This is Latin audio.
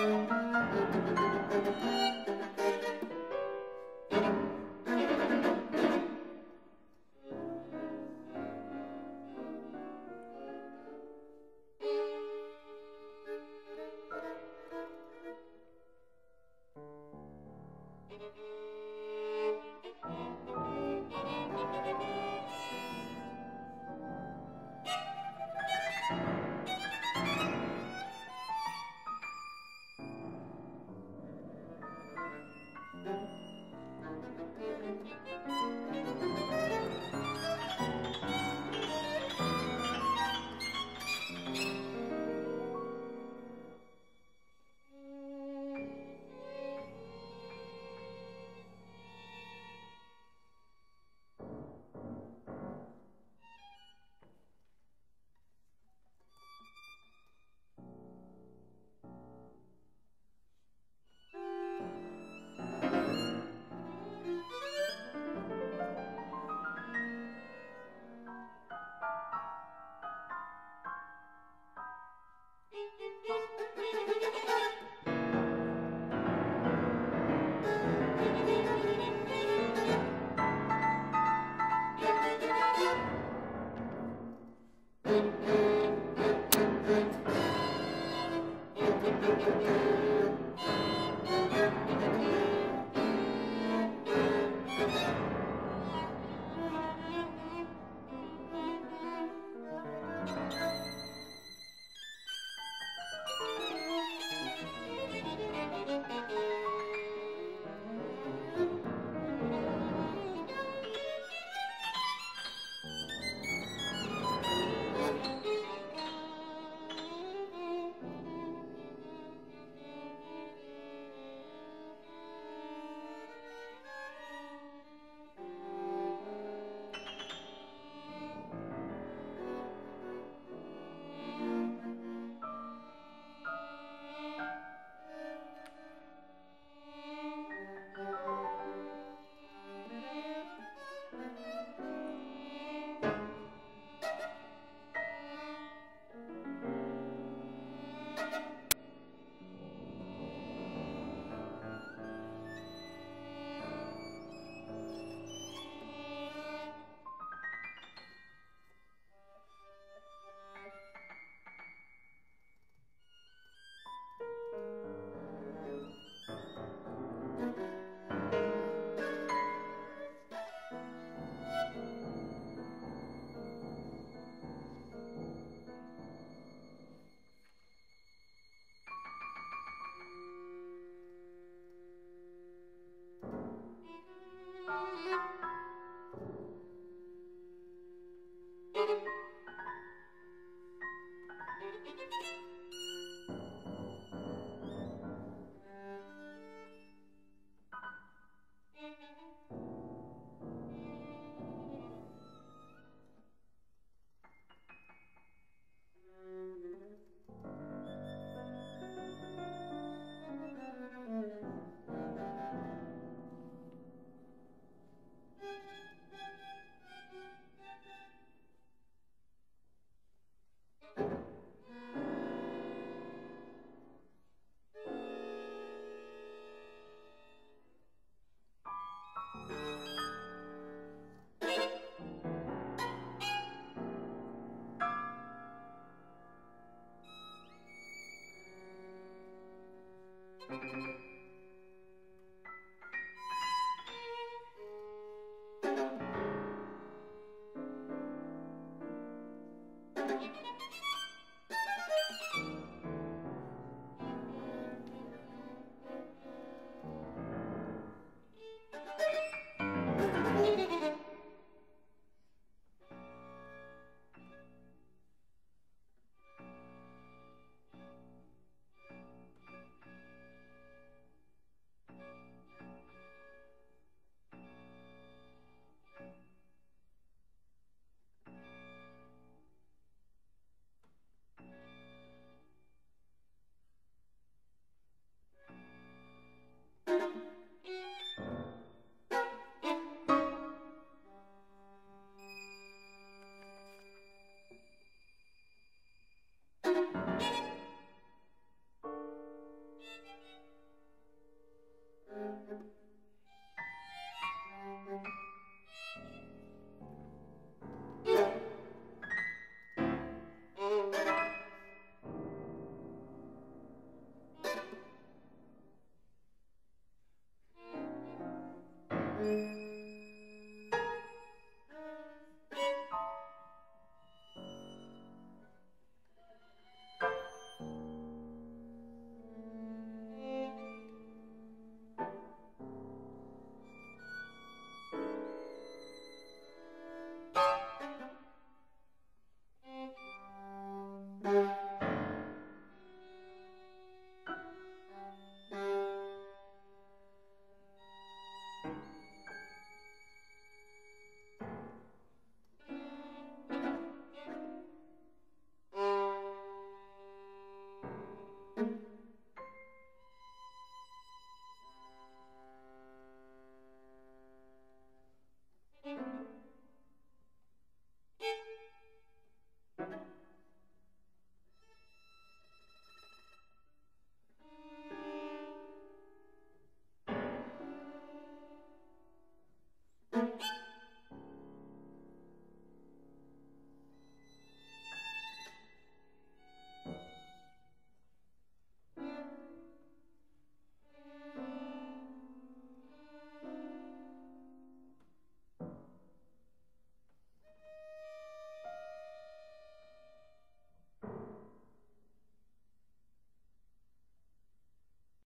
Música Thank you.